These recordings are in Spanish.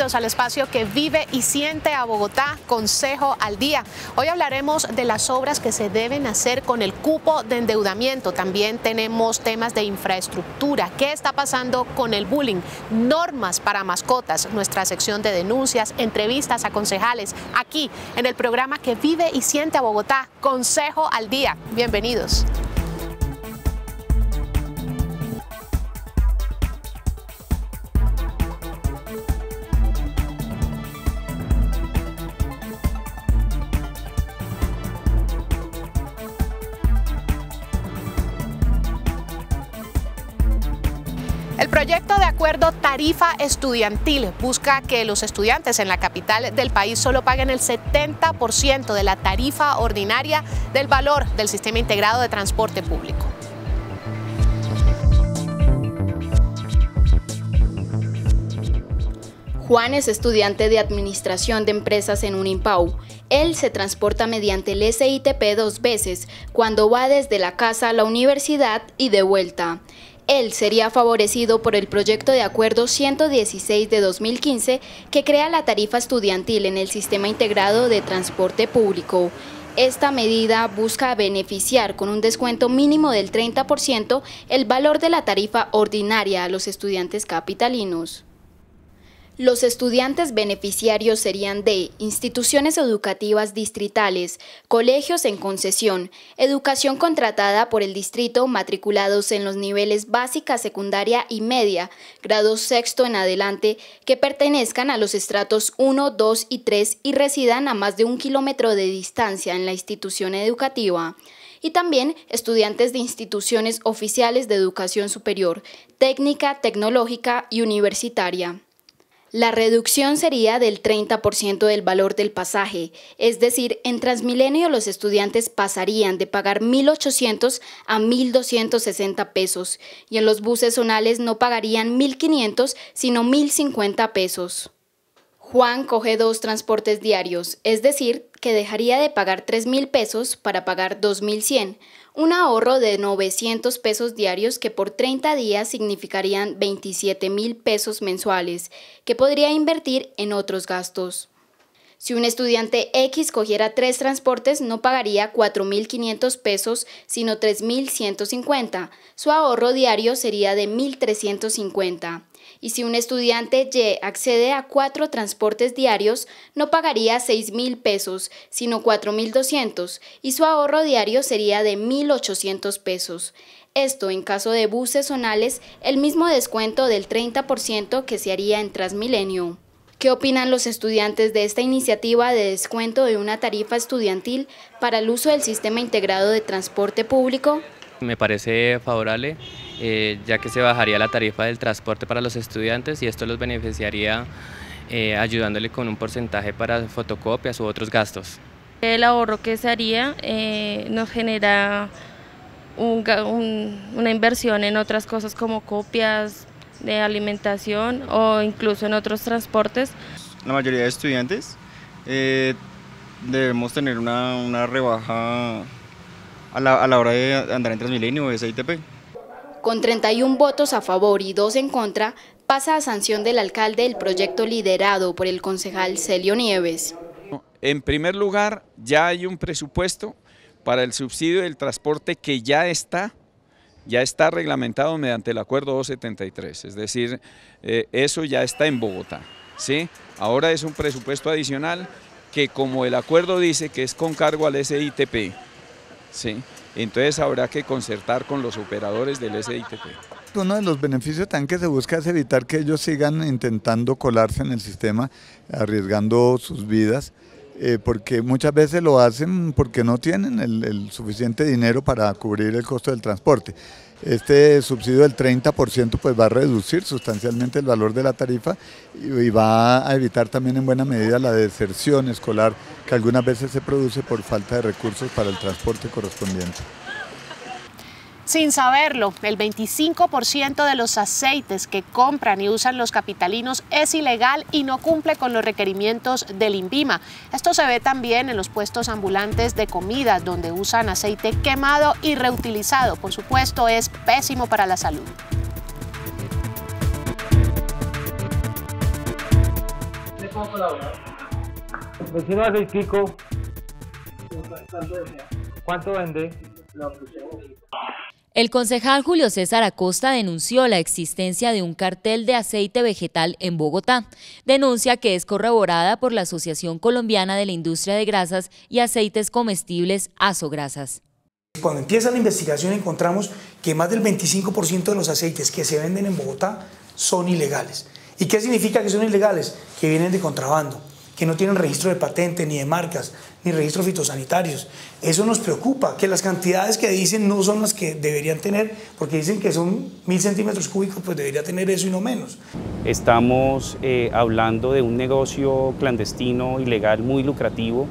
Bienvenidos al espacio que vive y siente a Bogotá, Consejo al Día. Hoy hablaremos de las obras que se deben hacer con el cupo de endeudamiento. También tenemos temas de infraestructura. ¿Qué está pasando con el bullying? Normas para mascotas, nuestra sección de denuncias, entrevistas a concejales, aquí en el programa que vive y siente a Bogotá, Consejo al Día. Bienvenidos. Proyecto de acuerdo tarifa estudiantil busca que los estudiantes en la capital del país solo paguen el 70% de la tarifa ordinaria del valor del sistema integrado de transporte público. Juan es estudiante de Administración de Empresas en Unimpau. Él se transporta mediante el SITP dos veces, cuando va desde la casa a la universidad y de vuelta. Él sería favorecido por el proyecto de acuerdo 116 de 2015 que crea la tarifa estudiantil en el sistema integrado de transporte público. Esta medida busca beneficiar con un descuento mínimo del 30% el valor de la tarifa ordinaria a los estudiantes capitalinos. Los estudiantes beneficiarios serían de instituciones educativas distritales, colegios en concesión, educación contratada por el distrito matriculados en los niveles básica, secundaria y media, grado sexto en adelante, que pertenezcan a los estratos 1, 2 y 3 y residan a más de un kilómetro de distancia en la institución educativa y también estudiantes de instituciones oficiales de educación superior, técnica, tecnológica y universitaria. La reducción sería del 30% del valor del pasaje, es decir, en Transmilenio los estudiantes pasarían de pagar 1.800 a 1.260 pesos y en los buses zonales no pagarían 1.500 sino 1.050 pesos. Juan coge dos transportes diarios, es decir, que dejaría de pagar 3.000 pesos para pagar 2.100, un ahorro de 900 pesos diarios que por 30 días significarían 27 mil pesos mensuales, que podría invertir en otros gastos. Si un estudiante X cogiera tres transportes, no pagaría 4.500 pesos, sino 3.150. Su ahorro diario sería de 1.350 y si un estudiante Y accede a cuatro transportes diarios, no pagaría 6 mil pesos, sino 4 mil 200 y su ahorro diario sería de 1.800 pesos. Esto en caso de buses zonales, el mismo descuento del 30% que se haría en Transmilenio. ¿Qué opinan los estudiantes de esta iniciativa de descuento de una tarifa estudiantil para el uso del sistema integrado de transporte público? Me parece favorable eh, ya que se bajaría la tarifa del transporte para los estudiantes y esto los beneficiaría eh, ayudándole con un porcentaje para fotocopias u otros gastos. El ahorro que se haría eh, nos genera una inversión en otras cosas como copias de alimentación o incluso en otros transportes. La mayoría de estudiantes debemos tener una, rebaja a la, a la, hora de andar en Transmilenio o SITP. Con 31 votos a favor y dos en contra, pasa a sanción del alcalde el proyecto liderado por el concejal Celio Nieves. En primer lugar, ya hay un presupuesto para el subsidio del transporte que ya está ya está reglamentado mediante el acuerdo 273, es decir, eh, eso ya está en Bogotá. ¿sí? Ahora es un presupuesto adicional que como el acuerdo dice que es con cargo al SITP, ¿sí? entonces habrá que concertar con los operadores del SITP. Uno de los beneficios también que se busca es evitar que ellos sigan intentando colarse en el sistema, arriesgando sus vidas, eh, porque muchas veces lo hacen porque no tienen el suficiente dinero para cubrir el costo del transporte. Este subsidio del 30% pues va a reducir sustancialmente el valor de la tarifa y va a evitar también en buena medida la deserción escolar que algunas veces se produce por falta de recursos para el transporte correspondiente. Sin saberlo, el 25% de los aceites que compran y usan los capitalinos es ilegal y no cumple con los requerimientos del INVIMA. Esto se ve también en los puestos ambulantes de comida, donde usan aceite quemado y reutilizado. Por supuesto, es pésimo para la salud. Vecino aceitico. ¿Cuánto vende? El concejal Julio César Acosta denunció la existencia de un cartel de aceite vegetal en Bogotá. Denuncia que es corroborada por la Asociación Colombiana de la Industria de Grasas y Aceites Comestibles Asograsas. Cuando empieza la investigación encontramos que más del 25% de los aceites que se venden en Bogotá son ilegales. ¿Y qué significa que son ilegales? Que vienen de contrabando, que no tienen registro de patente, ni de marcas, ni registros fitosanitarios. Eso nos preocupa, que las cantidades que dicen no son las que deberían tener, porque dicen que son mil centímetros cúbicos, pues debería tener eso y no menos. Estamos eh, hablando de un negocio clandestino, ilegal, muy lucrativo,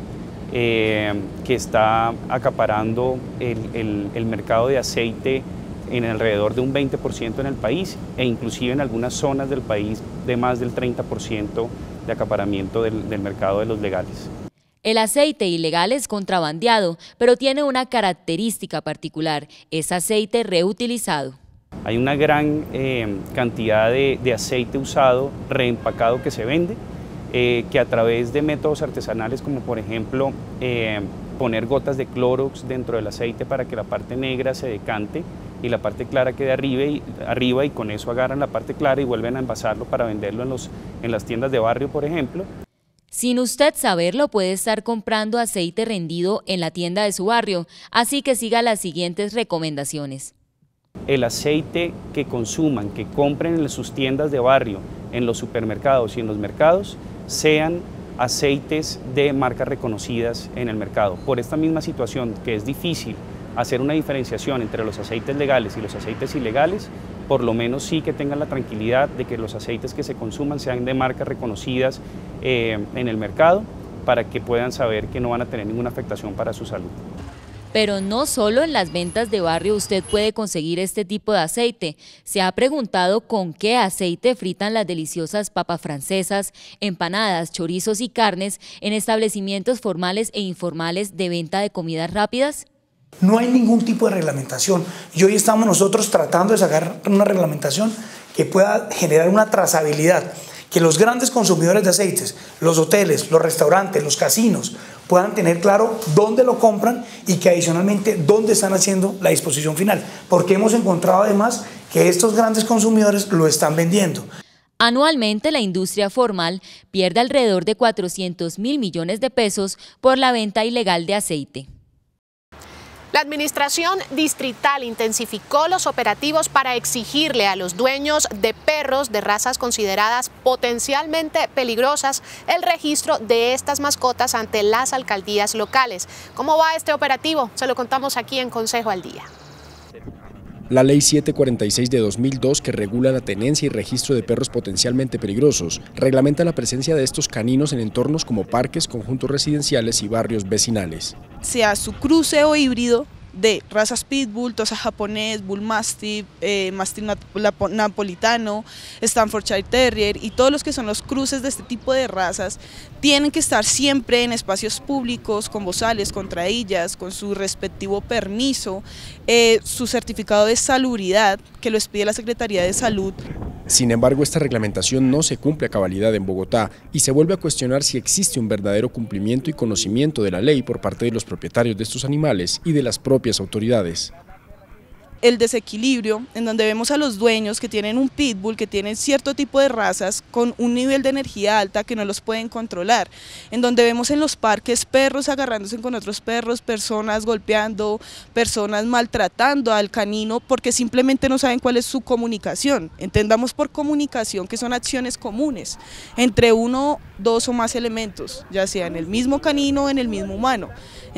eh, que está acaparando el, mercado de aceite en alrededor de un 20% en el país e inclusive en algunas zonas del país de más del 30% de acaparamiento del, del mercado de los legales. El aceite ilegal es contrabandeado, pero tiene una característica particular, es aceite reutilizado. Hay una gran eh, cantidad de, de aceite usado, reempacado que se vende, eh, que a través de métodos artesanales como por ejemplo eh, poner gotas de Clorox dentro del aceite para que la parte negra se decante y la parte clara quede arriba y, arriba y con eso agarran la parte clara y vuelven a envasarlo para venderlo en, los, en las tiendas de barrio, por ejemplo. Sin usted saberlo, puede estar comprando aceite rendido en la tienda de su barrio, así que siga las siguientes recomendaciones. El aceite que consuman, que compren en sus tiendas de barrio, en los supermercados y en los mercados, sean aceites de marcas reconocidas en el mercado. Por esta misma situación que es difícil hacer una diferenciación entre los aceites legales y los aceites ilegales, por lo menos sí que tengan la tranquilidad de que los aceites que se consuman sean de marcas reconocidas eh, en el mercado para que puedan saber que no van a tener ninguna afectación para su salud. Pero no solo en las ventas de barrio usted puede conseguir este tipo de aceite. Se ha preguntado con qué aceite fritan las deliciosas papas francesas, empanadas, chorizos y carnes en establecimientos formales e informales de venta de comidas rápidas. No hay ningún tipo de reglamentación y hoy estamos nosotros tratando de sacar una reglamentación que pueda generar una trazabilidad que los grandes consumidores de aceites, los hoteles, los restaurantes, los casinos, puedan tener claro dónde lo compran y que adicionalmente dónde están haciendo la disposición final. Porque hemos encontrado además que estos grandes consumidores lo están vendiendo. Anualmente la industria formal pierde alrededor de 400 mil millones de pesos por la venta ilegal de aceite. La administración distrital intensificó los operativos para exigirle a los dueños de perros de razas consideradas potencialmente peligrosas el registro de estas mascotas ante las alcaldías locales. ¿Cómo va este operativo? Se lo contamos aquí en Consejo al Día. La Ley 746 de 2002, que regula la tenencia y registro de perros potencialmente peligrosos, reglamenta la presencia de estos caninos en entornos como parques, conjuntos residenciales y barrios vecinales. Sea su cruce o híbrido de razas pitbull, tosa japonés, bull mastiff, eh, mastiff napolitano, Stanfordshire Terrier y todos los que son los cruces de este tipo de razas tienen que estar siempre en espacios públicos, con bozales, con traillas, con su respectivo permiso, eh, su certificado de salubridad que lo expide la Secretaría de Salud. Sin embargo, esta reglamentación no se cumple a cabalidad en Bogotá y se vuelve a cuestionar si existe un verdadero cumplimiento y conocimiento de la ley por parte de los propietarios de estos animales y de las propias autoridades el desequilibrio en donde vemos a los dueños que tienen un pitbull, que tienen cierto tipo de razas con un nivel de energía alta que no los pueden controlar, en donde vemos en los parques perros agarrándose con otros perros, personas golpeando, personas maltratando al canino porque simplemente no saben cuál es su comunicación. Entendamos por comunicación que son acciones comunes entre uno, dos o más elementos, ya sea en el mismo canino o en el mismo humano.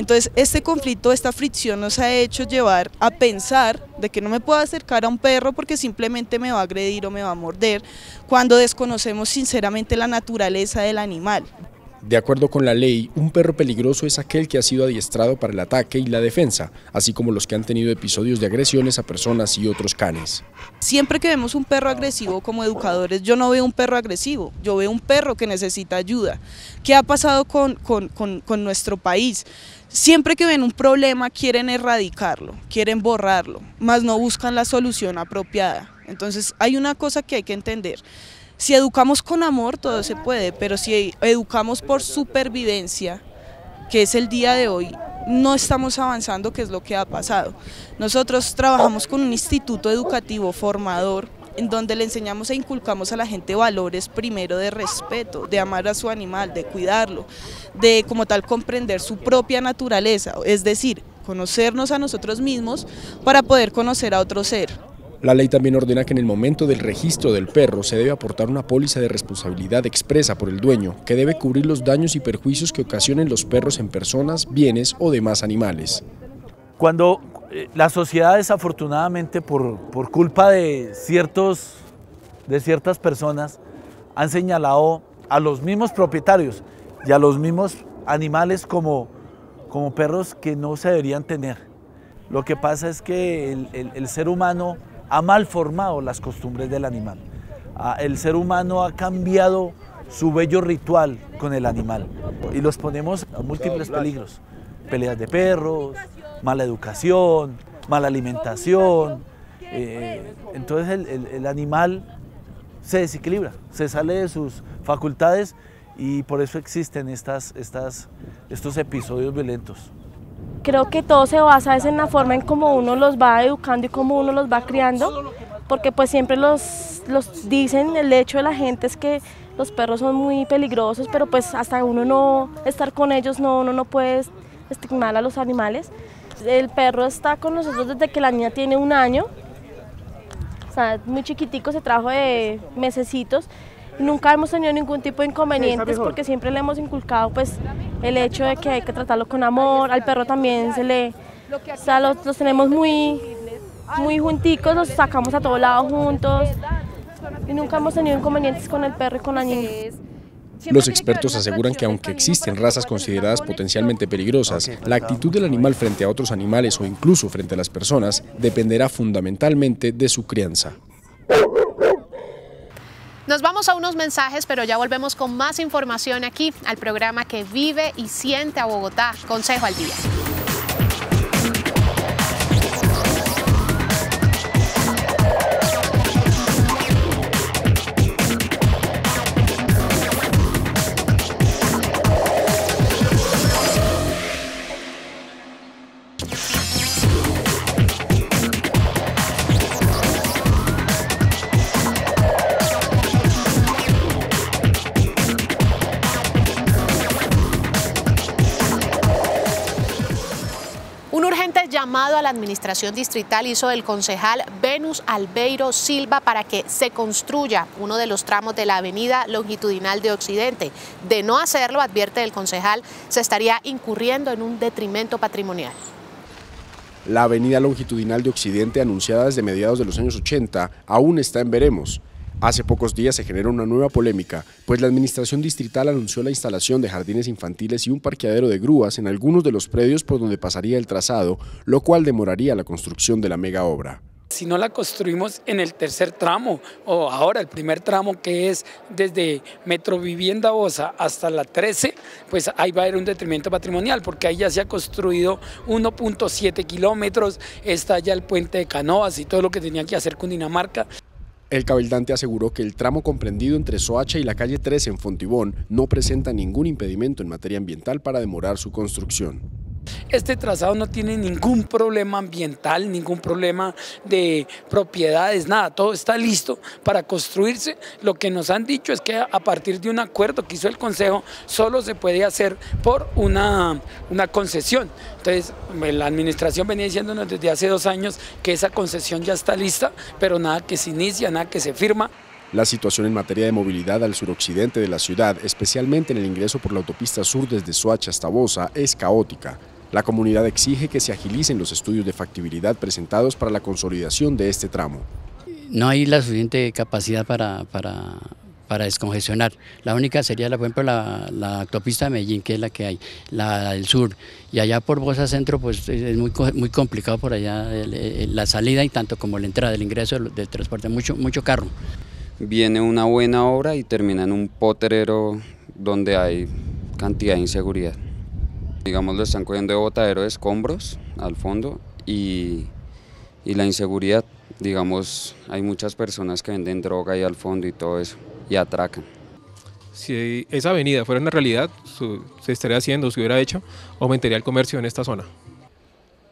Entonces este conflicto, esta fricción nos ha hecho llevar a pensar de que no me puedo acercar a un perro porque simplemente me va a agredir o me va a morder, cuando desconocemos sinceramente la naturaleza del animal. De acuerdo con la ley, un perro peligroso es aquel que ha sido adiestrado para el ataque y la defensa, así como los que han tenido episodios de agresiones a personas y otros canes. Siempre que vemos un perro agresivo como educadores, yo no veo un perro agresivo, yo veo un perro que necesita ayuda. ¿Qué ha pasado con, con, con nuestro país? Siempre que ven un problema quieren erradicarlo, quieren borrarlo, mas no buscan la solución apropiada. Entonces hay una cosa que hay que entender. Si educamos con amor, todo se puede, pero si educamos por supervivencia, que es el día de hoy, no estamos avanzando, que es lo que ha pasado. Nosotros trabajamos con un instituto educativo formador en donde le enseñamos e inculcamos a la gente valores primero de respeto, de amar a su animal, de cuidarlo, de como tal comprender su propia naturaleza, es decir, conocernos a nosotros mismos para poder conocer a otro ser. La ley también ordena que en el momento del registro del perro se debe aportar una póliza de responsabilidad expresa por el dueño, que debe cubrir los daños y perjuicios que ocasionen los perros en personas, bienes o demás animales. Cuando eh, la sociedad desafortunadamente por, por culpa de, ciertos, de ciertas personas han señalado a los mismos propietarios y a los mismos animales como, como perros que no se deberían tener. Lo que pasa es que el, el ser humano ha malformado las costumbres del animal. Ah, el ser humano ha cambiado su bello ritual con el animal y los ponemos a múltiples peligros. Peleas de perros, mala educación, mala alimentación. Eh, entonces el, animal se desequilibra, se sale de sus facultades y por eso existen estas, estas, estos episodios violentos creo que todo se basa en la forma en cómo uno los va educando y cómo uno los va criando, porque pues siempre los, los dicen, el hecho de la gente es que los perros son muy peligrosos, pero pues hasta uno no estar con ellos, no, uno no puede estigmar a los animales. El perro está con nosotros desde que la niña tiene un año, o muy chiquitico, se trajo de mesecitos, Nunca hemos tenido ningún tipo de inconvenientes porque siempre le hemos inculcado pues el hecho de que hay que tratarlo con amor, al perro también se le, o sea, los, tenemos muy, muy junticos, los sacamos a todos lados juntos y nunca hemos tenido inconvenientes con el perro y con la niña. Los expertos aseguran que aunque existen razas consideradas potencialmente peligrosas, la actitud del animal frente a otros animales o incluso frente a las personas dependerá fundamentalmente de su crianza. Nos vamos a unos mensajes, pero ya volvemos con más información aquí al programa que vive y siente a Bogotá. Consejo al día. Llamado a la administración distrital hizo el concejal Venus Albeiro Silva para que se construya uno de los tramos de la avenida longitudinal de Occidente. De no hacerlo, advierte el concejal, se estaría incurriendo en un detrimento patrimonial. La avenida longitudinal de Occidente, anunciada desde mediados de los años 80, aún está en veremos. Hace pocos días se generó una nueva polémica, pues la administración distrital anunció la instalación de jardines infantiles y un parqueadero de grúas en algunos de los predios por donde pasaría el trazado, lo cual demoraría la construcción de la mega obra. Si no la construimos en el tercer tramo o ahora el primer tramo que es desde Metro Vivienda Bosa hasta la 13, pues ahí va a haber un detrimento patrimonial porque ahí ya se ha construido 1.7 kilómetros, está ya el puente de Canoas y todo lo que tenía que hacer Cundinamarca. El cabildante aseguró que el tramo comprendido entre Soacha y la calle 13 en Fontibón no presenta ningún impedimento en materia ambiental para demorar su construcción. Este trazado no tiene ningún problema ambiental, ningún problema de propiedades, nada, todo está listo para construirse. Lo que nos han dicho es que a partir de un acuerdo que hizo el Consejo, solo se puede hacer por una, una concesión. Entonces, la administración venía diciéndonos desde hace dos años que esa concesión ya está lista, pero nada que se inicia, nada que se firma. La situación en materia de movilidad al suroccidente de la ciudad, especialmente en el ingreso por la autopista sur desde Soacha hasta Bosa, es caótica. La comunidad exige que se agilicen los estudios de factibilidad presentados para la consolidación de este tramo. No hay la suficiente capacidad para, para, para descongestionar. La única sería, por ejemplo, la, autopista de Medellín, que es la que hay, la del sur. Y allá por Bosa Centro, pues es muy, muy complicado por allá la salida y tanto como la entrada, el ingreso del, transporte, mucho, mucho carro. Viene una buena obra y termina en un potrero donde hay cantidad de inseguridad. Digamos, lo están cogiendo de botadero de escombros al fondo y, y la inseguridad, digamos, hay muchas personas que venden droga ahí al fondo y todo eso. y atracan. Si esa avenida fuera una realidad, se estaría haciendo, se hubiera hecho, aumentaría el comercio en esta zona.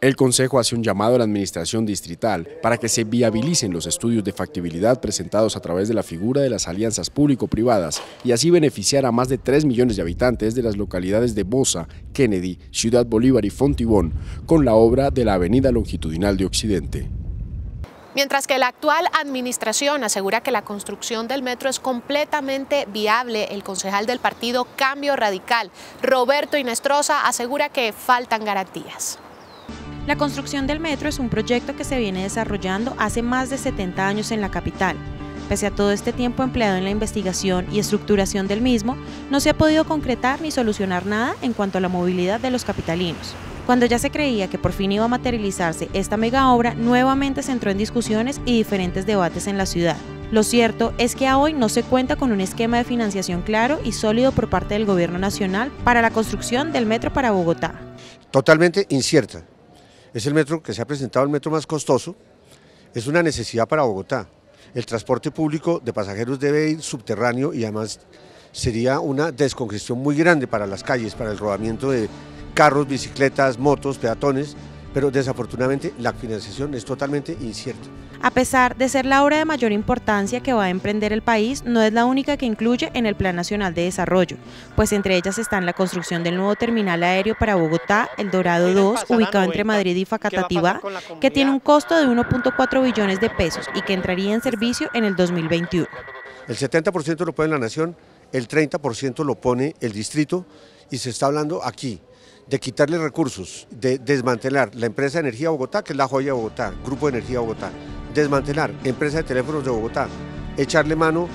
El Consejo hace un llamado a la Administración Distrital para que se viabilicen los estudios de factibilidad presentados a través de la figura de las alianzas público-privadas y así beneficiar a más de 3 millones de habitantes de las localidades de Bosa, Kennedy, Ciudad Bolívar y Fontibón con la obra de la Avenida Longitudinal de Occidente. Mientras que la actual administración asegura que la construcción del metro es completamente viable, el concejal del partido Cambio Radical, Roberto Inestrosa, asegura que faltan garantías. La construcción del metro es un proyecto que se viene desarrollando hace más de 70 años en la capital. Pese a todo este tiempo empleado en la investigación y estructuración del mismo, no se ha podido concretar ni solucionar nada en cuanto a la movilidad de los capitalinos. Cuando ya se creía que por fin iba a materializarse esta mega obra, nuevamente se entró en discusiones y diferentes debates en la ciudad. Lo cierto es que a hoy no se cuenta con un esquema de financiación claro y sólido por parte del gobierno nacional para la construcción del metro para Bogotá. Totalmente incierta. Es el metro que se ha presentado el metro más costoso, es una necesidad para Bogotá. El transporte público de pasajeros debe ir subterráneo y además sería una descongestión muy grande para las calles, para el rodamiento de carros, bicicletas, motos, peatones, pero desafortunadamente la financiación es totalmente incierta. A pesar de ser la obra de mayor importancia que va a emprender el país, no es la única que incluye en el Plan Nacional de Desarrollo, pues entre ellas están la construcción del nuevo terminal aéreo para Bogotá, el Dorado 2, ubicado entre Madrid y Facatativá, que tiene un costo de 1.4 billones de pesos y que entraría en servicio en el 2021. El 70% lo pone la Nación, el 30% lo pone el distrito y se está hablando aquí de quitarle recursos, de desmantelar la empresa de energía Bogotá, que es la joya de Bogotá, Grupo de Energía Bogotá, desmantelar empresa de teléfonos de Bogotá, echarle mano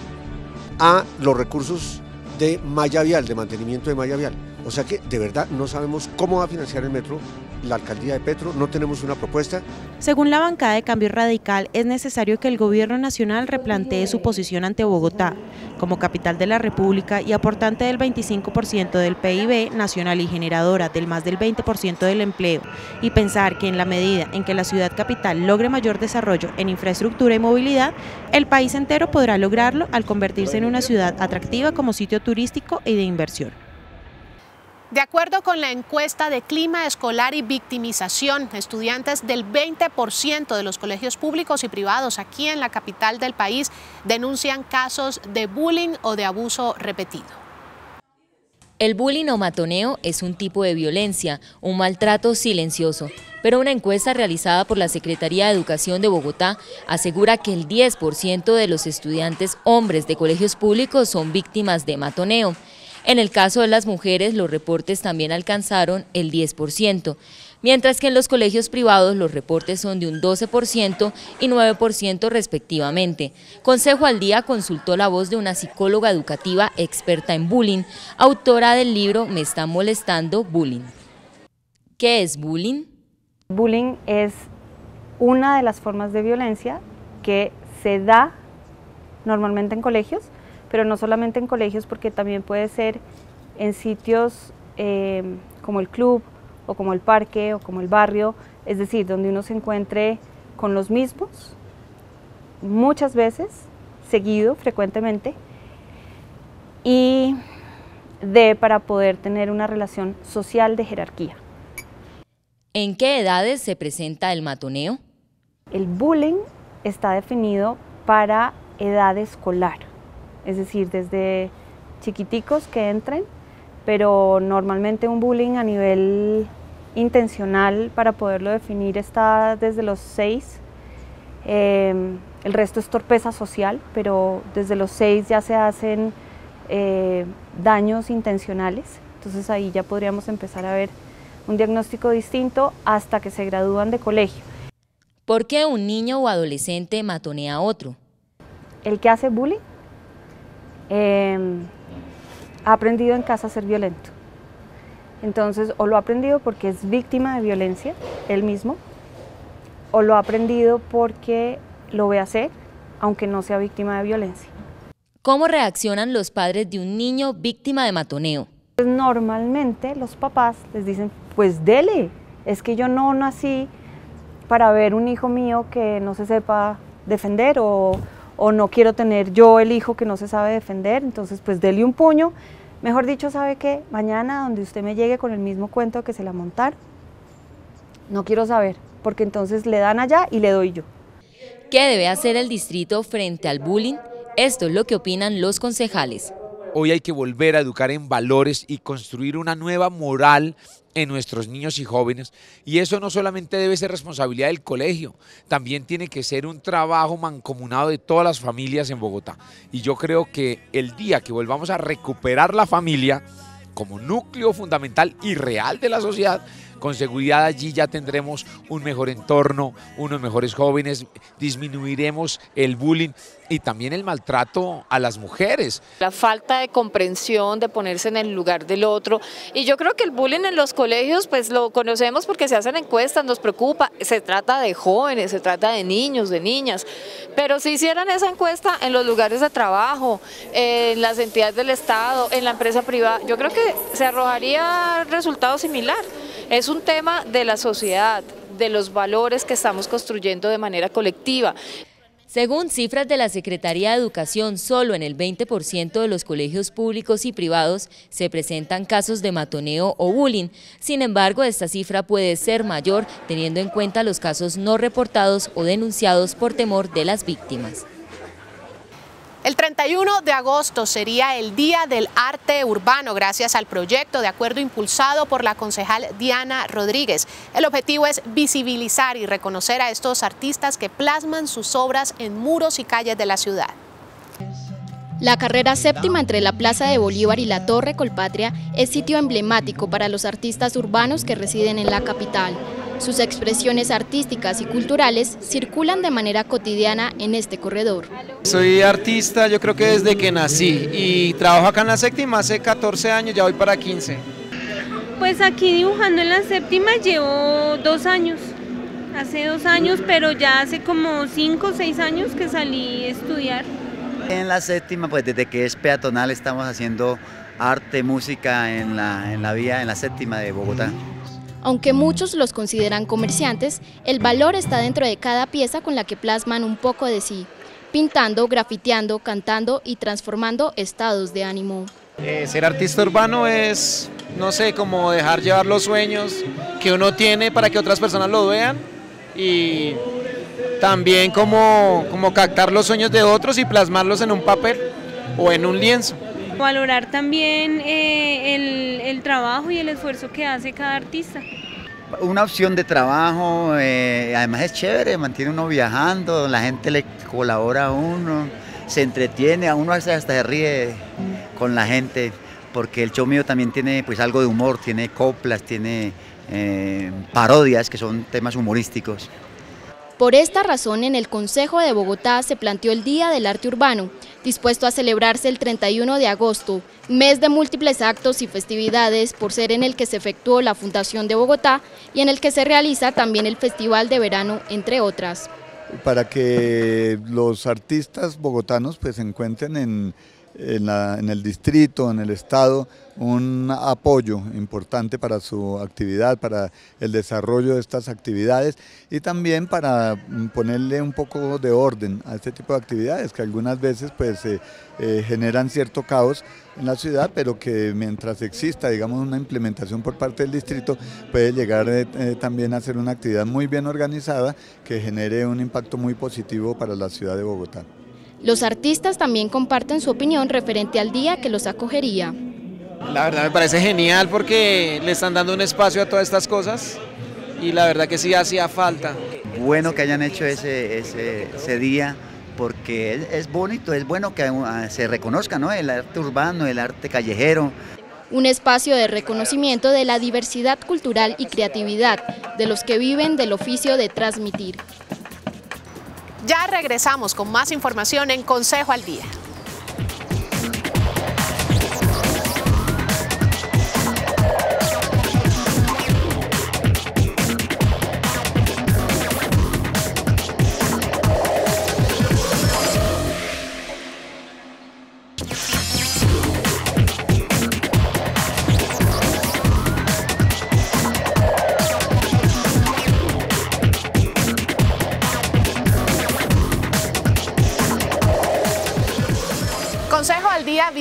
a los recursos de malla vial, de mantenimiento de malla vial. O sea que de verdad no sabemos cómo va a financiar el metro la alcaldía de Petro, no tenemos una propuesta. Según la bancada de Cambio Radical, es necesario que el gobierno nacional replantee su posición ante Bogotá, como capital de la República y aportante del 25% del PIB nacional y generadora del más del 20% del empleo, y pensar que en la medida en que la ciudad capital logre mayor desarrollo en infraestructura y movilidad, el país entero podrá lograrlo al convertirse en una ciudad atractiva como sitio turístico y de inversión. De acuerdo con la encuesta de clima escolar y victimización, estudiantes del 20% de los colegios públicos y privados aquí en la capital del país denuncian casos de bullying o de abuso repetido. El bullying o matoneo es un tipo de violencia, un maltrato silencioso, pero una encuesta realizada por la Secretaría de Educación de Bogotá asegura que el 10% de los estudiantes hombres de colegios públicos son víctimas de matoneo. En el caso de las mujeres, los reportes también alcanzaron el 10%, mientras que en los colegios privados los reportes son de un 12% y 9% respectivamente. Consejo al Día consultó la voz de una psicóloga educativa experta en bullying, autora del libro Me está molestando bullying. ¿Qué es bullying? Bullying es una de las formas de violencia que se da normalmente en colegios, pero no solamente en colegios, porque también puede ser en sitios eh, como el club o como el parque o como el barrio, es decir, donde uno se encuentre con los mismos muchas veces, seguido, frecuentemente, y de para poder tener una relación social de jerarquía. ¿En qué edades se presenta el matoneo? El bullying está definido para edad escolar es decir, desde chiquiticos que entren, pero normalmente un bullying a nivel intencional para poderlo definir está desde los seis. Em, el resto es torpeza social, pero desde los seis ya se hacen eh, daños intencionales. Entonces ahí ya podríamos empezar a ver un diagnóstico distinto hasta que se gradúan de colegio. ¿Por qué un niño o adolescente matonea a otro? El que hace bullying Em, ha aprendido en casa a ser violento. Entonces, o lo ha aprendido porque es víctima de violencia, él mismo, o lo ha aprendido porque lo ve hacer, aunque no sea víctima de violencia. ¿Cómo reaccionan los padres de un niño víctima de matoneo? Pues normalmente los papás les dicen, pues dele, es que yo no nací para ver un hijo mío que no se sepa defender o, o no quiero tener yo el hijo que no se sabe defender, entonces pues dele un puño. Mejor dicho, ¿sabe qué? Mañana donde usted me llegue con el mismo cuento que se la montar, no quiero saber, porque entonces le dan allá y le doy yo. ¿Qué debe hacer el distrito frente al bullying? Esto es lo que opinan los concejales. Hoy hay que volver a educar en valores y construir una nueva moral en nuestros niños y jóvenes. Y eso no solamente debe ser responsabilidad del colegio, también tiene que ser un trabajo mancomunado de todas las familias en Bogotá. Y yo creo que el día que volvamos a recuperar la familia como núcleo fundamental y real de la sociedad, con seguridad allí ya tendremos un mejor entorno, unos mejores jóvenes, disminuiremos el bullying y también el maltrato a las mujeres. La falta de comprensión, de ponerse en el lugar del otro. Y yo creo que el bullying en los colegios, pues lo conocemos porque se hacen encuestas, nos preocupa. Se trata de jóvenes, se trata de niños, de niñas. Pero si hicieran esa encuesta en los lugares de trabajo, en las entidades del Estado, en la empresa privada, yo creo que se arrojaría resultado similar. Es un tema de la sociedad, de los valores que estamos construyendo de manera colectiva. Según cifras de la Secretaría de Educación, solo en el 20% de los colegios públicos y privados se presentan casos de matoneo o bullying. Sin embargo, esta cifra puede ser mayor teniendo en cuenta los casos no reportados o denunciados por temor de las víctimas. El 31 de agosto sería el Día del Arte Urbano gracias al proyecto de acuerdo impulsado por la concejal Diana Rodríguez. El objetivo es visibilizar y reconocer a estos artistas que plasman sus obras en muros y calles de la ciudad. La carrera séptima entre la Plaza de Bolívar y la Torre Colpatria es sitio emblemático para los artistas urbanos que residen en la capital. Sus expresiones artísticas y culturales circulan de manera cotidiana en este corredor. Soy artista yo creo que desde que nací y trabajo acá en la séptima hace 14 años, ya voy para 15. Pues aquí dibujando en la séptima llevo dos años, hace dos años, pero ya hace como cinco o seis años que salí a estudiar. En la séptima, pues desde que es peatonal estamos haciendo arte, música en la, en la vía, en la séptima de Bogotá. Aunque muchos los consideran comerciantes, el valor está dentro de cada pieza con la que plasman un poco de sí, pintando, grafiteando, cantando y transformando estados de ánimo. Eh, ser artista urbano es, no sé, como dejar llevar los sueños que uno tiene para que otras personas lo vean y también como, como captar los sueños de otros y plasmarlos en un papel o en un lienzo. Valorar también eh, el, trabajo y el esfuerzo que hace cada artista. Una opción de trabajo, eh, además es chévere, mantiene uno viajando, la gente le colabora a uno, se entretiene, a uno hasta se ríe con la gente, porque el show mío también tiene pues algo de humor, tiene coplas, tiene eh, parodias que son temas humorísticos. Por esta razón, en el Consejo de Bogotá se planteó el Día del Arte Urbano, dispuesto a celebrarse el 31 de agosto, mes de múltiples actos y festividades por ser en el que se efectuó la Fundación de Bogotá y en el que se realiza también el Festival de Verano, entre otras. Para que los artistas bogotanos pues, se encuentren en, en, el distrito, en el estado, un apoyo importante para su actividad, para el desarrollo de estas actividades y también para ponerle un poco de orden a este tipo de actividades que algunas veces pues eh, eh, generan cierto caos en la ciudad, pero que mientras exista digamos una implementación por parte del distrito puede llegar eh, también a ser una actividad muy bien organizada que genere un impacto muy positivo para la ciudad de Bogotá. Los artistas también comparten su opinión referente al día que los acogería. La verdad me parece genial porque le están dando un espacio a todas estas cosas y la verdad que sí hacía falta. Bueno que hayan hecho ese, ese, ese día porque es, es, bonito, es bueno que se reconozca ¿no? el arte urbano, el arte callejero. Un espacio de reconocimiento de la diversidad cultural y creatividad de los que viven del oficio de transmitir. Ya regresamos con más información en Consejo al Día.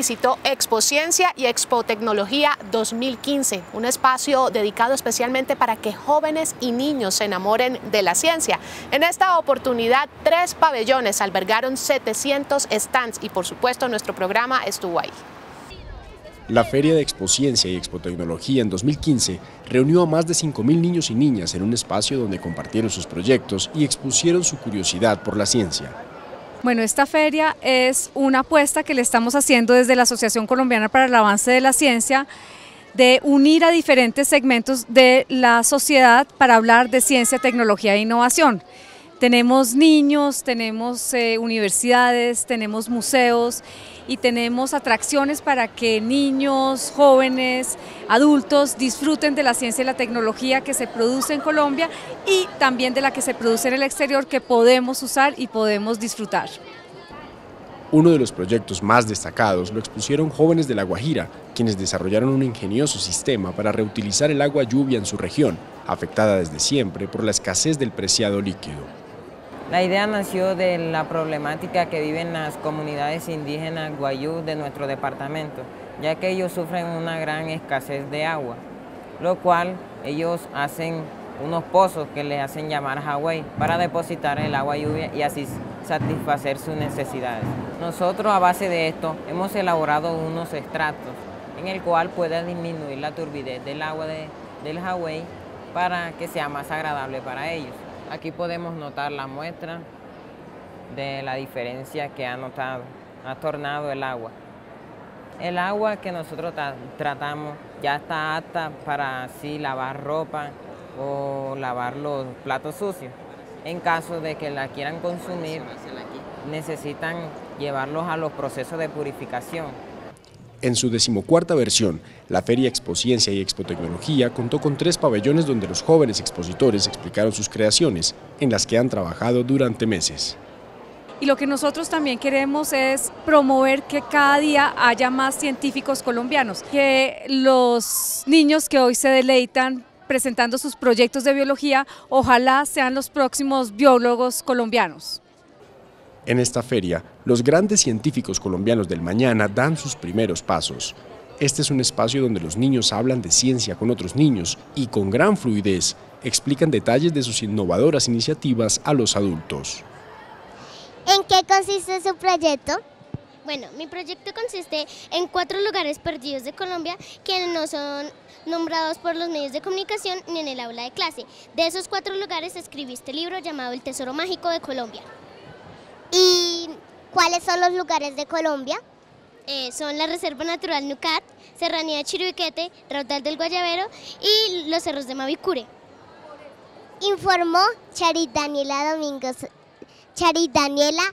Visitó Expo Ciencia y Expo Tecnología 2015, un espacio dedicado especialmente para que jóvenes y niños se enamoren de la ciencia. En esta oportunidad, tres pabellones albergaron 700 stands y por supuesto nuestro programa estuvo ahí. La Feria de Expociencia y Expotecnología en 2015 reunió a más de 5.000 niños y niñas en un espacio donde compartieron sus proyectos y expusieron su curiosidad por la ciencia. Bueno, esta feria es una apuesta que le estamos haciendo desde la Asociación Colombiana para el Avance de la Ciencia de unir a diferentes segmentos de la sociedad para hablar de ciencia, tecnología e innovación. Tenemos niños, tenemos eh, universidades, tenemos museos y tenemos atracciones para que niños, jóvenes, adultos disfruten de la ciencia y la tecnología que se produce en Colombia y también de la que se produce en el exterior que podemos usar y podemos disfrutar. Uno de los proyectos más destacados lo expusieron jóvenes de La Guajira, quienes desarrollaron un ingenioso sistema para reutilizar el agua lluvia en su región, afectada desde siempre por la escasez del preciado líquido. La idea nació de la problemática que viven las comunidades indígenas guayú de nuestro departamento, ya que ellos sufren una gran escasez de agua, lo cual ellos hacen unos pozos que les hacen llamar Hawái para depositar el agua lluvia y así satisfacer sus necesidades. Nosotros a base de esto hemos elaborado unos extractos en el cual pueda disminuir la turbidez del agua del Hawái para que sea más agradable para ellos. Aquí podemos notar la muestra de la diferencia que ha notado, ha tornado el agua. El agua que nosotros tratamos ya está apta para así lavar ropa o lavar los platos sucios. En caso de que la quieran consumir, necesitan llevarlos a los procesos de purificación. En su decimocuarta versión, la Feria Expociencia y Expotecnología contó con tres pabellones donde los jóvenes expositores explicaron sus creaciones, en las que han trabajado durante meses. Y lo que nosotros también queremos es promover que cada día haya más científicos colombianos, que los niños que hoy se deleitan presentando sus proyectos de biología, ojalá sean los próximos biólogos colombianos. En esta feria, los grandes científicos colombianos del mañana dan sus primeros pasos. Este es un espacio donde los niños hablan de ciencia con otros niños y con gran fluidez explican detalles de sus innovadoras iniciativas a los adultos. ¿En qué consiste su proyecto? Bueno, mi proyecto consiste en cuatro lugares perdidos de Colombia que no son nombrados por los medios de comunicación ni en el aula de clase. De esos cuatro lugares escribí este libro llamado El Tesoro Mágico de Colombia. ¿Y cuáles son los lugares de Colombia? Eh, son la Reserva Natural Nucat, Serranía de Chiribiquete, Raudal del Guayabero y los cerros de Mavicure. Informó Charit Daniela Domingos. Charit Daniela,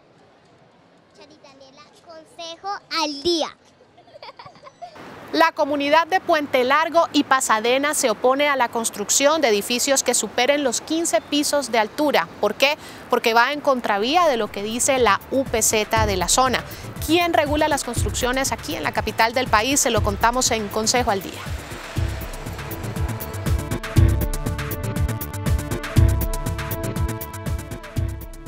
Charit Daniela, Consejo al Día. La comunidad de Puente Largo y Pasadena se opone a la construcción de edificios que superen los 15 pisos de altura. ¿Por qué? Porque va en contravía de lo que dice la UPZ de la zona. ¿Quién regula las construcciones aquí en la capital del país? Se lo contamos en Consejo al Día.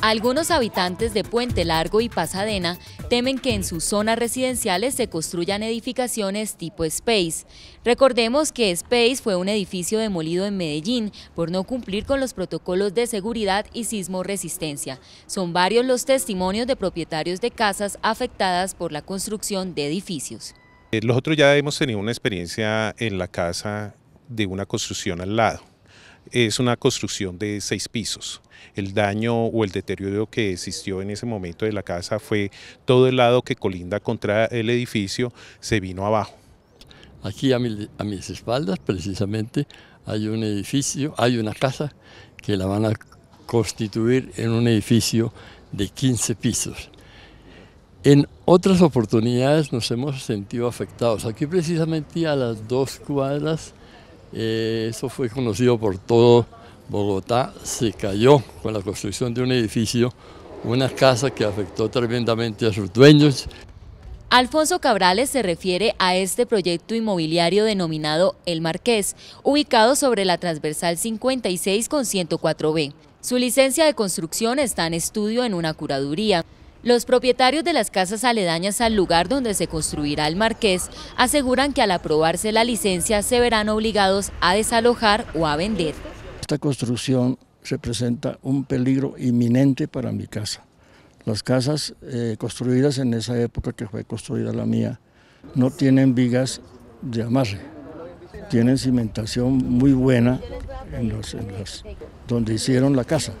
Algunos habitantes de Puente Largo y Pasadena temen que en sus zonas residenciales se construyan edificaciones tipo Space. Recordemos que Space fue un edificio demolido en Medellín por no cumplir con los protocolos de seguridad y sismo resistencia. Son varios los testimonios de propietarios de casas afectadas por la construcción de edificios. Nosotros ya hemos tenido una experiencia en la casa de una construcción al lado es una construcción de seis pisos. El daño o el deterioro que existió en ese momento de la casa fue todo el lado que colinda contra el edificio se vino abajo. Aquí a, mis espaldas precisamente hay un edificio, hay una casa que la van a constituir en un edificio de 15 pisos. En otras oportunidades nos hemos sentido afectados. Aquí precisamente a las dos cuadras eh, eso fue conocido por todo Bogotá. Se cayó con la construcción de un edificio, una casa que afectó tremendamente a sus dueños. Alfonso Cabrales se refiere a este proyecto inmobiliario denominado El Marqués, ubicado sobre la transversal 56 con 104B. Su licencia de construcción está en estudio en una curaduría. Los propietarios de las casas aledañas al lugar donde se construirá el marqués aseguran que al aprobarse la licencia se verán obligados a desalojar o a vender. Esta construcción representa un peligro inminente para mi casa. Las casas eh, construidas en esa época que fue construida la mía no tienen vigas de amarre, tienen cimentación muy buena en los, donde hicieron la casa.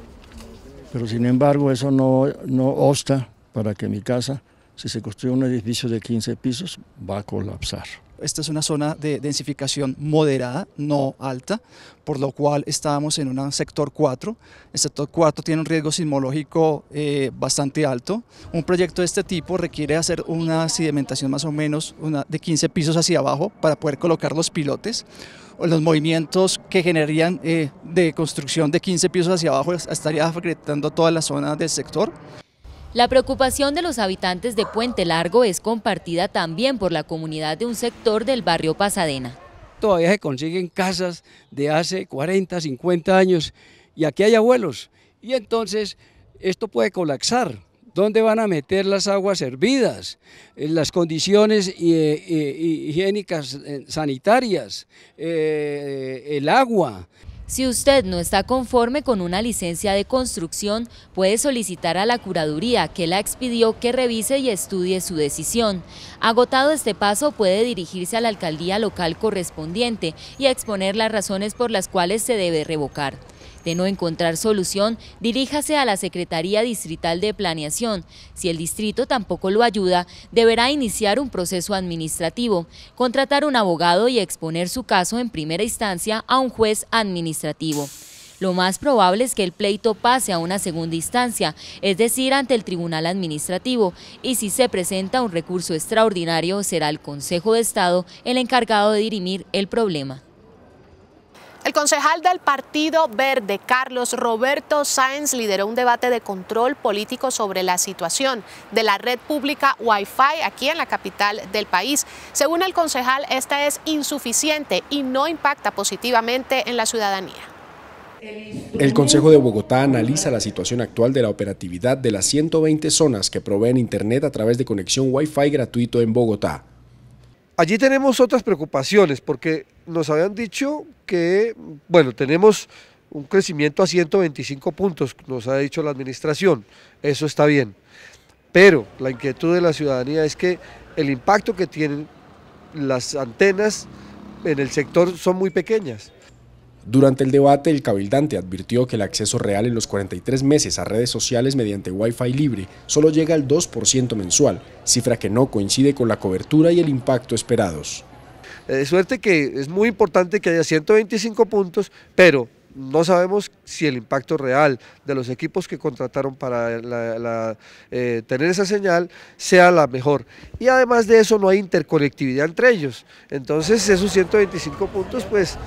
Pero sin embargo eso no, no obsta para que mi casa, si se construye un edificio de 15 pisos, va a colapsar. Esta es una zona de densificación moderada, no alta, por lo cual estamos en un sector 4. El sector 4 tiene un riesgo sismológico eh, bastante alto. Un proyecto de este tipo requiere hacer una sedimentación más o menos una, de 15 pisos hacia abajo para poder colocar los pilotes. Los movimientos que generarían eh, de construcción de 15 pisos hacia abajo estaría afectando toda la zona del sector. La preocupación de los habitantes de Puente Largo es compartida también por la comunidad de un sector del barrio Pasadena. Todavía se consiguen casas de hace 40, 50 años y aquí hay abuelos. Y entonces esto puede colapsar. ¿Dónde van a meter las aguas hervidas? Las condiciones eh, eh, higiénicas eh, sanitarias, el agua. Si usted no está conforme con una licencia de construcción, puede solicitar a la curaduría que la expidió que revise y estudie su decisión. Agotado este paso, puede dirigirse a la alcaldía local correspondiente y exponer las razones por las cuales se debe revocar. De no encontrar solución, diríjase a la Secretaría Distrital de Planeación. Si el distrito tampoco lo ayuda, deberá iniciar un proceso administrativo, contratar un abogado y exponer su caso en primera instancia a un juez administrativo. Lo más probable es que el pleito pase a una segunda instancia, es decir, ante el Tribunal Administrativo, y si se presenta un recurso extraordinario, será el Consejo de Estado el encargado de dirimir el problema. El concejal del Partido Verde, Carlos Roberto Sáenz, lideró un debate de control político sobre la situación de la red pública Wi-Fi aquí en la capital del país. Según el concejal, esta es insuficiente y no impacta positivamente en la ciudadanía. El Consejo de Bogotá analiza la situación actual de la operatividad de las 120 zonas que proveen Internet a través de conexión Wi-Fi gratuito en Bogotá. Allí tenemos otras preocupaciones porque nos habían dicho que, bueno, tenemos un crecimiento a 125 puntos, nos ha dicho la administración, eso está bien, pero la inquietud de la ciudadanía es que el impacto que tienen las antenas en el sector son muy pequeñas. Durante el debate, el cabildante advirtió que el acceso real en los 43 meses a redes sociales mediante Wi-Fi libre solo llega al 2% mensual, cifra que no coincide con la cobertura y el impacto esperados. Eh, de suerte que es muy importante que haya 125 puntos, pero no sabemos si el impacto real de los equipos que contrataron para eh, tener esa señal sea la mejor. Y además de eso no hay interconectividad entre ellos. Entonces esos 125 puntos pues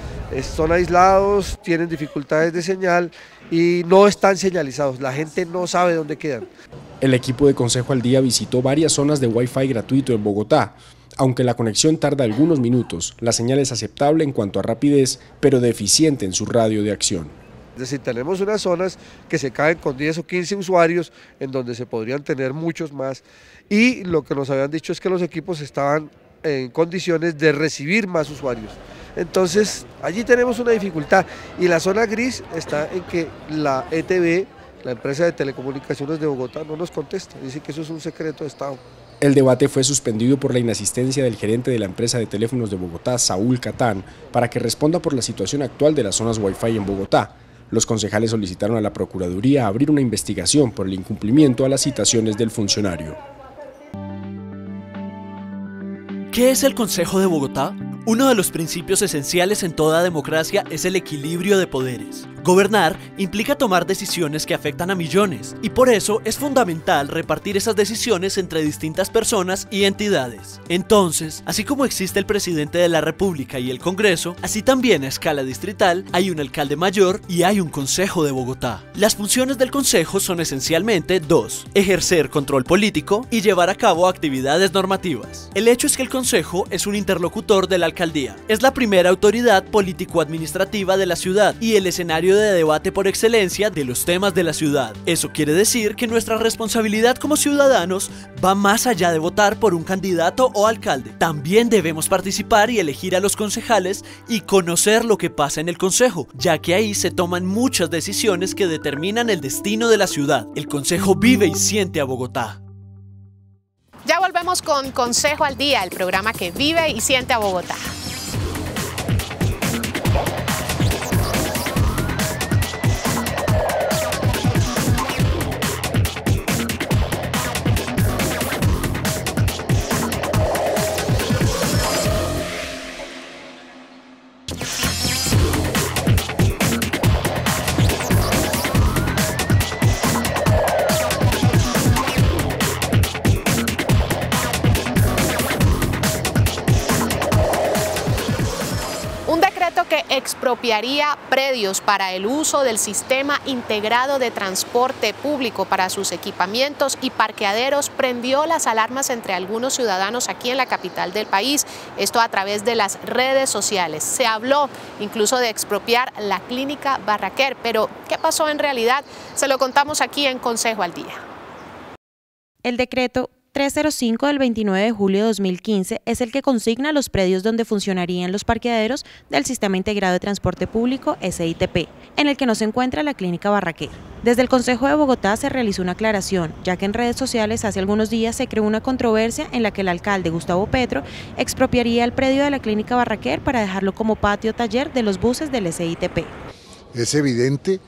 son aislados, tienen dificultades de señal y no están señalizados. La gente no sabe dónde quedan. El equipo de Consejo al Día visitó varias zonas de Wi-Fi gratuito en Bogotá, aunque la conexión tarda algunos minutos, la señal es aceptable en cuanto a rapidez, pero deficiente en su radio de acción. Es decir, tenemos unas zonas que se caen con 10 o 15 usuarios, en donde se podrían tener muchos más, y lo que nos habían dicho es que los equipos estaban en condiciones de recibir más usuarios. Entonces, allí tenemos una dificultad, y la zona gris está en que la ETB, la empresa de telecomunicaciones de Bogotá, no nos contesta, dice que eso es un secreto de Estado. El debate fue suspendido por la inasistencia del gerente de la empresa de teléfonos de Bogotá, Saúl Catán, para que responda por la situación actual de las zonas Wi-Fi en Bogotá. Los concejales solicitaron a la Procuraduría abrir una investigación por el incumplimiento a las citaciones del funcionario. ¿Qué es el Consejo de Bogotá? Uno de los principios esenciales en toda democracia es el equilibrio de poderes. Gobernar implica tomar decisiones que afectan a millones y por eso es fundamental repartir esas decisiones entre distintas personas y entidades. Entonces, así como existe el presidente de la República y el Congreso, así también a escala distrital hay un alcalde mayor y hay un Consejo de Bogotá. Las funciones del Consejo son esencialmente dos, ejercer control político y llevar a cabo actividades normativas. El hecho es que el Consejo es un interlocutor del alcalde Es la primera autoridad político-administrativa de la ciudad y el escenario de debate por excelencia de los temas de la ciudad. Eso quiere decir que nuestra responsabilidad como ciudadanos va más allá de votar por un candidato o alcalde. También debemos participar y elegir a los concejales y conocer lo que pasa en el consejo, ya que ahí se toman muchas decisiones que determinan el destino de la ciudad. El consejo vive y siente a Bogotá. Ya volvemos con Consejo al Día, el programa que vive y siente a Bogotá. Expropiaría predios para el uso del sistema integrado de transporte público para sus equipamientos y parqueaderos prendió las alarmas entre algunos ciudadanos aquí en la capital del país, esto a través de las redes sociales. Se habló incluso de expropiar la clínica Barraquer, pero ¿qué pasó en realidad? Se lo contamos aquí en Consejo al Día. El decreto 305 del 29 de julio de 2015 es el que consigna los predios donde funcionarían los parqueaderos del Sistema Integrado de Transporte Público SITP, en el que no se encuentra la Clínica Barraquer. Desde el Consejo de Bogotá se realizó una aclaración, ya que en redes sociales hace algunos días se creó una controversia en la que el alcalde Gustavo Petro expropiaría el predio de la Clínica Barraquer para dejarlo como patio taller de los buses del SITP. Es evidente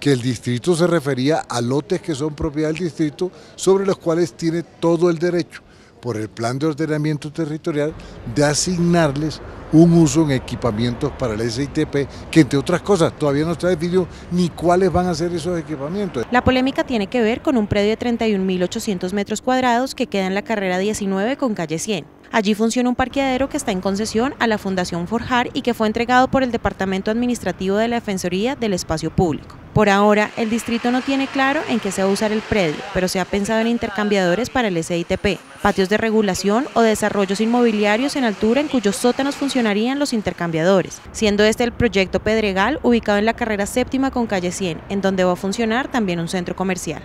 que el distrito se refería a lotes que son propiedad del distrito sobre los cuales tiene todo el derecho por el plan de ordenamiento territorial de asignarles un uso en equipamientos para el SITP, que entre otras cosas todavía no está definido ni cuáles van a ser esos equipamientos. La polémica tiene que ver con un predio de 31.800 metros cuadrados que queda en la carrera 19 con calle 100. Allí funciona un parqueadero que está en concesión a la Fundación Forjar y que fue entregado por el Departamento Administrativo de la Defensoría del Espacio Público. Por ahora, el distrito no tiene claro en qué se va a usar el predio, pero se ha pensado en intercambiadores para el SITP, patios de regulación o desarrollos inmobiliarios en altura en cuyos sótanos funcionarían los intercambiadores, siendo este el proyecto Pedregal ubicado en la carrera séptima con calle 100, en donde va a funcionar también un centro comercial.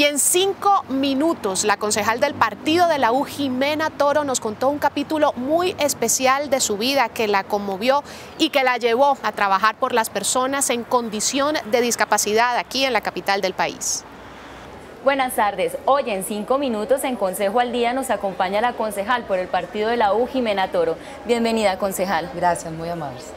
Y en cinco minutos, la concejal del partido de la U, Jimena Toro, nos contó un capítulo muy especial de su vida que la conmovió y que la llevó a trabajar por las personas en condición de discapacidad aquí en la capital del país. Buenas tardes. Hoy en cinco minutos en Consejo al Día nos acompaña la concejal por el partido de la U, Jimena Toro. Bienvenida, concejal. Gracias, muy amables.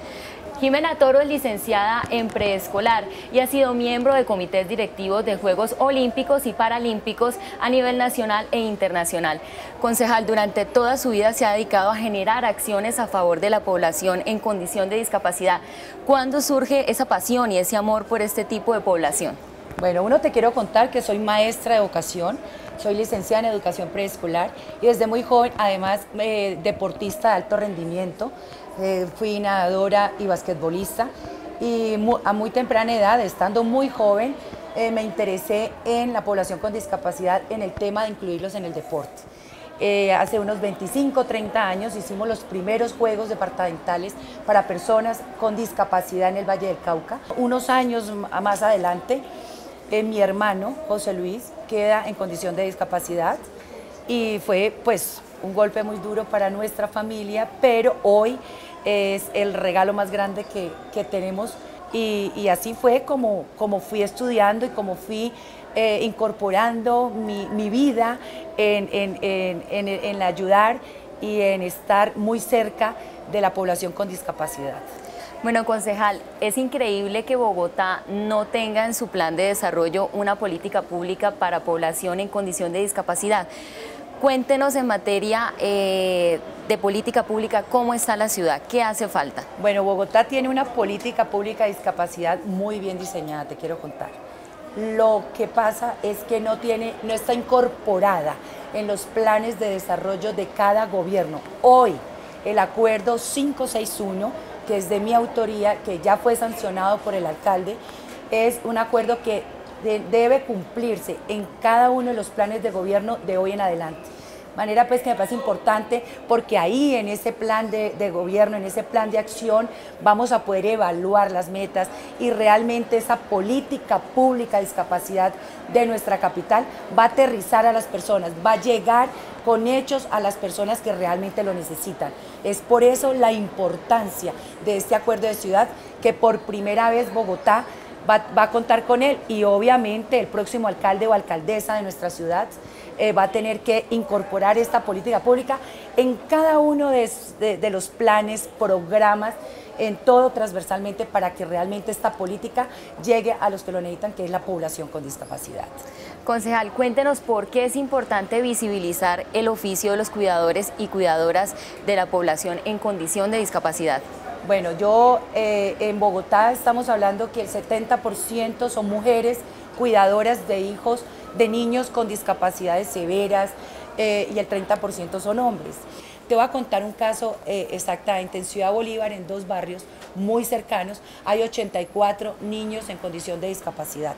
Jimena Toro es licenciada en preescolar y ha sido miembro de comités directivos de Juegos Olímpicos y Paralímpicos a nivel nacional e internacional. Concejal, durante toda su vida se ha dedicado a generar acciones a favor de la población en condición de discapacidad. ¿Cuándo surge esa pasión y ese amor por este tipo de población? Bueno, uno te quiero contar que soy maestra de educación, soy licenciada en educación preescolar y desde muy joven, además eh, deportista de alto rendimiento. Eh, fui nadadora y basquetbolista y a muy temprana edad, estando muy joven, eh, me interesé en la población con discapacidad, en el tema de incluirlos en el deporte. Eh, hace unos 25, 30 años hicimos los primeros juegos departamentales para personas con discapacidad en el Valle del Cauca. Unos años más adelante, mi hermano José Luis queda en condición de discapacidad y fue pues un golpe muy duro para nuestra familia, pero hoy es el regalo más grande que, tenemos y, así fue como, como fui estudiando y como fui eh, incorporando mi, vida en, en, ayudar y en estar muy cerca de la población con discapacidad. Bueno, concejal, es increíble que Bogotá no tenga en su plan de desarrollo una política pública para población en condición de discapacidad. Cuéntenos en materia eh, de política pública cómo está la ciudad, qué hace falta. Bueno, Bogotá tiene una política pública de discapacidad muy bien diseñada, te quiero contar. Lo que pasa es que no, tiene, no está incorporada en los planes de desarrollo de cada gobierno. Hoy, el acuerdo 561, que es de mi autoría, que ya fue sancionado por el alcalde, es un acuerdo que debe cumplirse en cada uno de los planes de gobierno de hoy en adelante. manera pues que me parece importante porque ahí en ese plan de, de, gobierno, en ese plan de acción, vamos a poder evaluar las metas y realmente esa política pública de discapacidad de nuestra capital va a aterrizar a las personas, va a llegar con hechos a las personas que realmente lo necesitan. Es por eso la importancia de este acuerdo de ciudad que por primera vez Bogotá va, a contar con él y obviamente el próximo alcalde o alcaldesa de nuestra ciudad eh, va a tener que incorporar esta política pública en cada uno de los planes, programas, en todo transversalmente para que realmente esta política llegue a los que lo necesitan, que es la población con discapacidad. Concejal, cuéntenos por qué es importante visibilizar el oficio de los cuidadores y cuidadoras de la población en condición de discapacidad. Bueno, yo eh, en Bogotá estamos hablando que el 70% son mujeres cuidadoras de hijos de niños con discapacidades severas eh, y el 30% son hombres. Te voy a contar un caso eh, exactamente. En Ciudad Bolívar, en dos barrios muy cercanos, hay 84 niños en condición de discapacidad.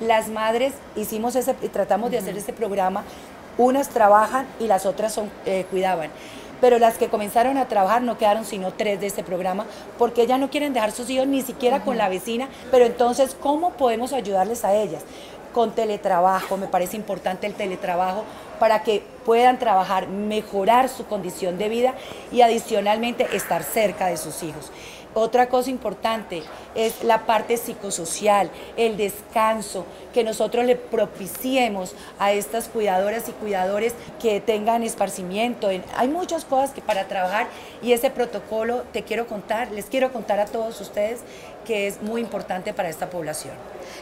Las madres hicimos ese, tratamos de hacer este programa, unas trabajan y las otras son, eh, cuidaban pero las que comenzaron a trabajar no quedaron sino tres de este programa porque ellas no quieren dejar sus hijos ni siquiera con la vecina, pero entonces, ¿cómo podemos ayudarles a ellas? Con teletrabajo, me parece importante el teletrabajo para que puedan trabajar, mejorar su condición de vida y adicionalmente estar cerca de sus hijos. Otra cosa importante es la parte psicosocial, el descanso, que nosotros le propiciemos a estas cuidadoras y cuidadores que tengan esparcimiento. Hay muchas cosas que para trabajar y ese protocolo te quiero contar, les quiero contar a todos ustedes que es muy importante para esta población.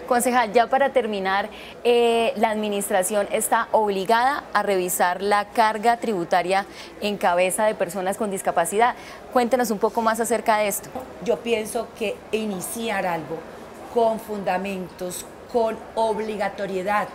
Concejal, ya para terminar, eh, la administración está obligada a revisar la carga tributaria en cabeza de personas con discapacidad. Cuéntenos un poco más acerca de esto. Yo pienso que iniciar algo con fundamentos, con obligatoriedad,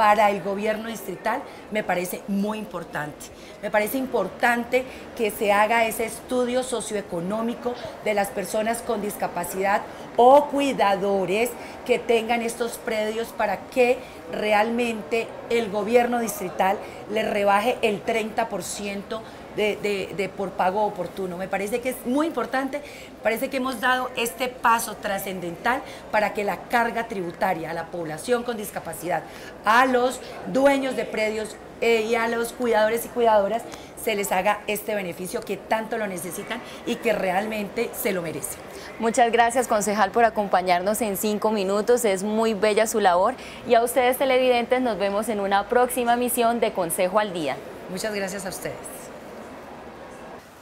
para el gobierno distrital me parece muy importante. Me parece importante que se haga ese estudio socioeconómico de las personas con discapacidad o cuidadores que tengan estos predios para que realmente el gobierno distrital le rebaje el 30% de, de, de, por pago oportuno. Me parece que es muy importante, parece que hemos dado este paso trascendental para que la carga tributaria a la población con discapacidad, a los dueños de predios eh, y a los cuidadores y cuidadoras se les haga este beneficio que tanto lo necesitan y que realmente se lo merecen. Muchas gracias, concejal, por acompañarnos en cinco minutos. Es muy bella su labor. Y a ustedes, televidentes, nos vemos en una próxima misión de Consejo al Día. Muchas gracias a ustedes.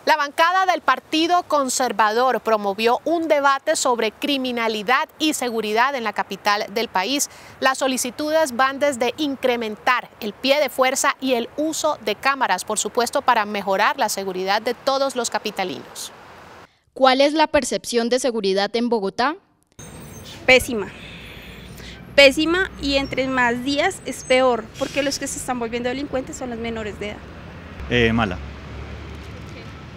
La bancada del Partido Conservador promovió un debate sobre criminalidad y seguridad en la capital del país. Las solicitudes van desde incrementar el pie de fuerza y el uso de cámaras, por supuesto, para mejorar la seguridad de todos los capitalinos. ¿Cuál es la percepción de seguridad en Bogotá? Pésima. Pésima y entre más días es peor, porque los que se están volviendo delincuentes son los menores de edad. Eh, mala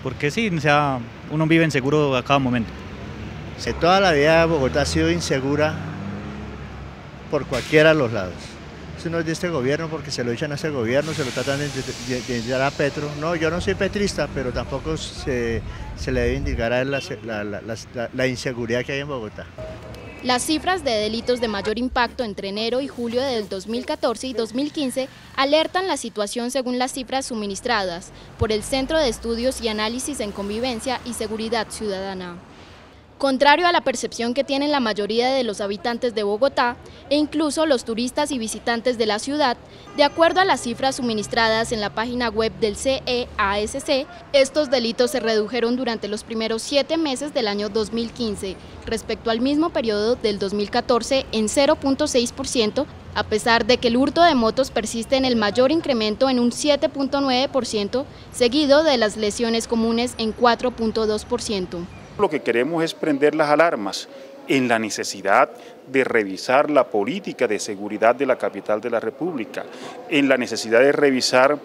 porque sí, o sea, uno vive inseguro a cada momento. Si toda la vida Bogotá ha sido insegura por cualquiera de los lados. Eso no es de este gobierno porque se lo echan a ese gobierno, se lo tratan de, de, de, a Petro. No, yo no soy petrista, pero tampoco se, se le debe indicar a él la, la, la, la inseguridad que hay en Bogotá. Las cifras de delitos de mayor impacto entre enero y julio del 2014 y 2015 alertan la situación según las cifras suministradas por el Centro de Estudios y Análisis en Convivencia y Seguridad Ciudadana. Contrario a la percepción que tienen la mayoría de los habitantes de Bogotá e incluso los turistas y visitantes de la ciudad, de acuerdo a las cifras suministradas en la página web del CEASC, estos delitos se redujeron durante los primeros siete meses del año 2015 respecto al mismo periodo del 2014 en 0.6%, a pesar de que el hurto de motos persiste en el mayor incremento en un 7.9%, seguido de las lesiones comunes en 4.2%. Lo que queremos es prender las alarmas en la necesidad de revisar la política de seguridad de la capital de la República, en la necesidad de revisar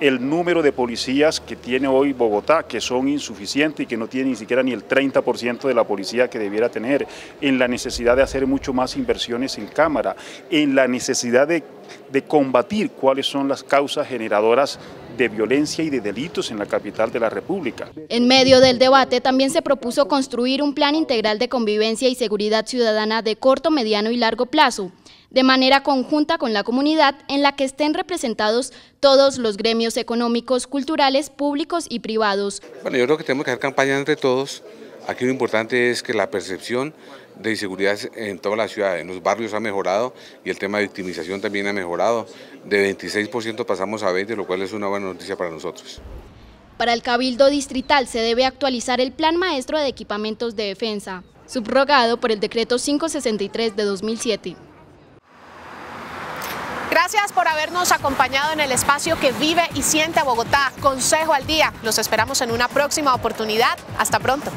el número de policías que tiene hoy Bogotá, que son insuficientes y que no tiene ni siquiera ni el 30% de la policía que debiera tener, en la necesidad de hacer mucho más inversiones en cámara, en la necesidad de, de combatir cuáles son las causas generadoras de violencia y de delitos en la capital de la República. En medio del debate también se propuso construir un plan integral de convivencia y seguridad ciudadana de corto, mediano y largo plazo, de manera conjunta con la comunidad en la que estén representados todos los gremios económicos, culturales, públicos y privados. Bueno, yo creo que tenemos que hacer campaña entre todos. Aquí lo importante es que la percepción de inseguridad en toda la ciudad, en los barrios ha mejorado y el tema de victimización también ha mejorado. De 26% pasamos a 20%, lo cual es una buena noticia para nosotros. Para el Cabildo Distrital se debe actualizar el Plan Maestro de Equipamientos de Defensa, subrogado por el Decreto 563 de 2007. Gracias por habernos acompañado en el espacio que vive y siente Bogotá. Consejo al día. Los esperamos en una próxima oportunidad. Hasta pronto.